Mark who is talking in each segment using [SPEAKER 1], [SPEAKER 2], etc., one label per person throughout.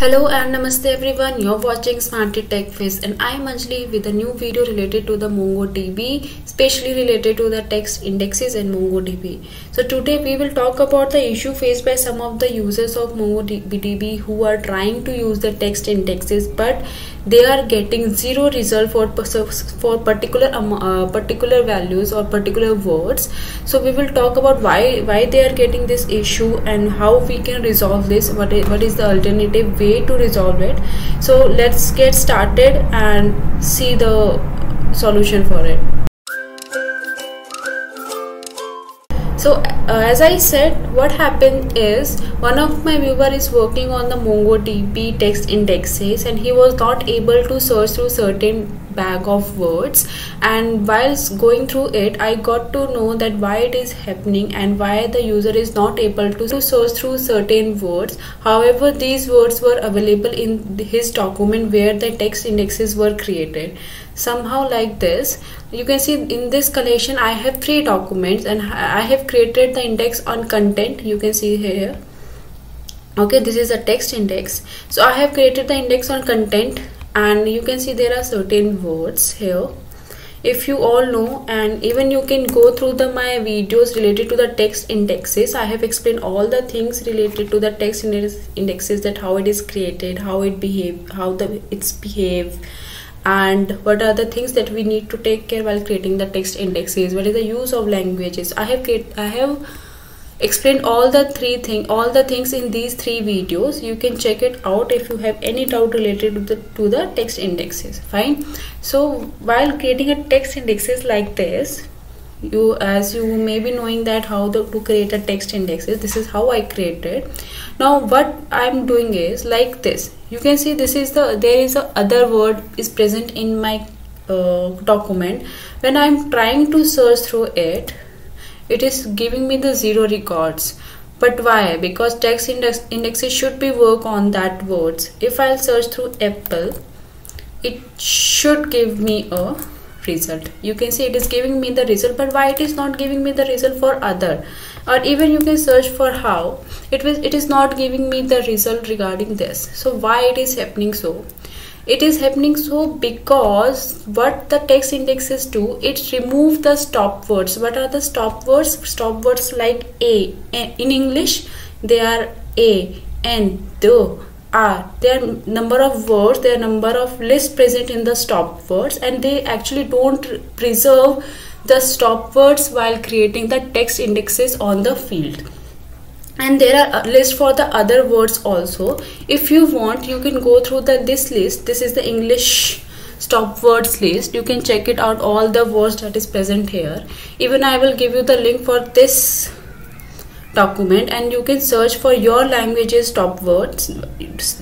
[SPEAKER 1] Hello and namaste everyone. You're watching Smarty Tech Fizz and I'm Anjali with a new video related to the MongoDB, especially related to the text indexes in MongoDB. So today we will talk about the issue faced by some of the users of MongoDB who are trying to use the text indexes but they are getting zero result for for particular um, uh, particular values or particular words. So we will talk about why why they are getting this issue and how we can resolve this. What is, what is the alternative way way to resolve it so let's get started and see the solution for it so uh, as i said what happened is one of my viewer is working on the mongodb text indexes and he was not able to search through certain bag of words. And whilst going through it i got to know that why it is happening and why the user is not able to search through certain words. However these words were available in his document where the text indexes were created. Somehow like this you can see in this collection i have three documents and i have created the index on content. You can see here. Okay this is a text index. So i have created the index on content and you can see there are certain words here. If you all know and even you can go through the my videos related to the text indexes. I have explained all the things related to the text indexes that how it is created how it behave how the it's behave and what are the things that we need to take care while creating the text indexes. What is the use of languages? I have i have explained all the three thing all the things in these three videos. You can check it out if you have any doubt related to the to the text indexes. Fine. So while creating a text indexes like this you as you may be knowing that how the, to create a text indexes this is how i created. Now what i'm doing is like this. You can see this is the there is a other word is present in my uh, document. When i'm trying to search through it it is giving me the zero records. But why? Because text index indexes should be work on that words. If i'll search through apple it should give me a result. You can see it is giving me the result but why it is not giving me the result for other? Or even you can search for how. It was it is not giving me the result regarding this. So why it is happening so it is happening so because what the text indexes do it remove the stop words. What are the stop words? Stop words like a. In english they are a and the are there are number of words there are number of lists present in the stop words and they actually don't preserve the stop words while creating the text indexes on the field and there are a list for the other words also. If you want you can go through the this list. This is the english stop words list. You can check it out all the words that is present here. Even i will give you the link for this document and you can search for your languages stop words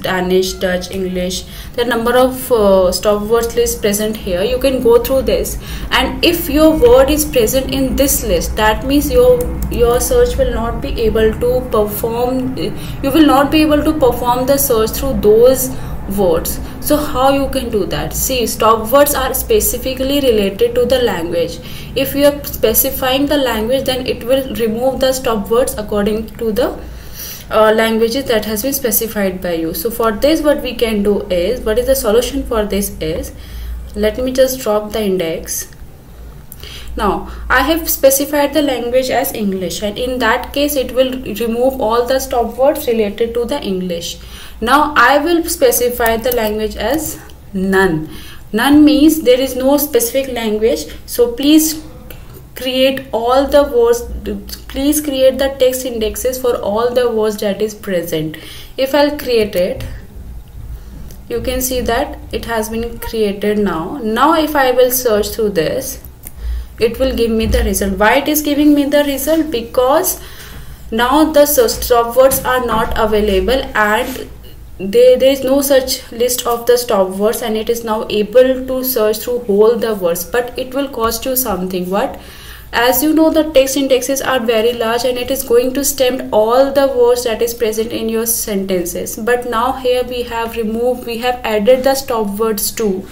[SPEAKER 1] danish dutch english. The number of uh, stop words list present here. You can go through this. And if your word is present in this list that means your your search will not be able to perform you will not be able to perform the search through those words so how you can do that? See stop words are specifically related to the language. If you are specifying the language then it will remove the stop words according to the uh, languages that has been specified by you. So for this what we can do is what is the solution for this is let me just drop the index now I have specified the language as English and in that case it will remove all the stop words related to the English. Now I will specify the language as none. None means there is no specific language so please create all the words please create the text indexes for all the words that is present. If I'll create it you can see that it has been created now. Now if I will search through this it will give me the result. Why it is giving me the result? Because now the stop words are not available and there, there is no such list of the stop words and it is now able to search through whole the words. But it will cost you something. What? As you know the text indexes are very large and it is going to stem all the words that is present in your sentences. But now here we have removed we have added the stop words too.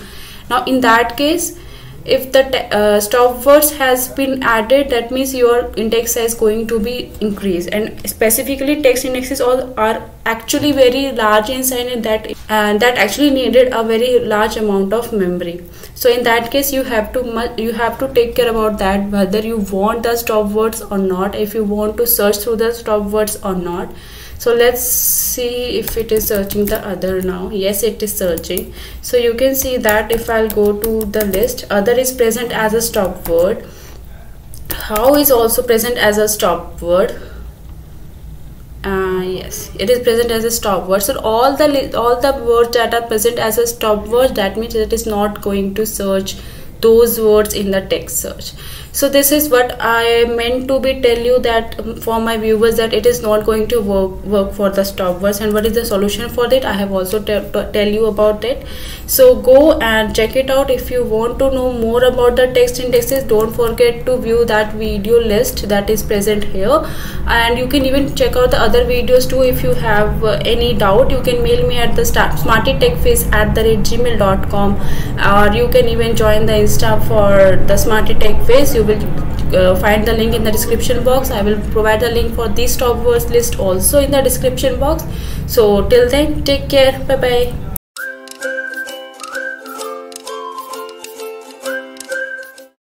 [SPEAKER 1] Now in that case if the uh, stop words has been added that means your index size going to be increased. And specifically text indexes all are actually very large in size and that and that actually needed a very large amount of memory. So in that case you have to you have to take care about that whether you want the stop words or not if you want to search through the stop words or not. So let's see if it is searching the other now. Yes it is searching. So you can see that if I'll go to the list other is present as a stop word. How is also present as a stop word uh, yes. It is present as a stop word. So all the all the words that are present as a stop word that means it is not going to search those words in the text search so this is what i meant to be tell you that um, for my viewers that it is not going to work work for the stop words and what is the solution for that? I have also tell you about it. So go and check it out. If you want to know more about the text indexes don't forget to view that video list that is present here. And you can even check out the other videos too if you have uh, any doubt. You can mail me at the smarty tech fizz at the rate gmail.com or you can even join the insta for the smarty tech fizz you will uh, find the link in the description box. I will provide the link for this top words list also in the description box. So till then take care. Bye bye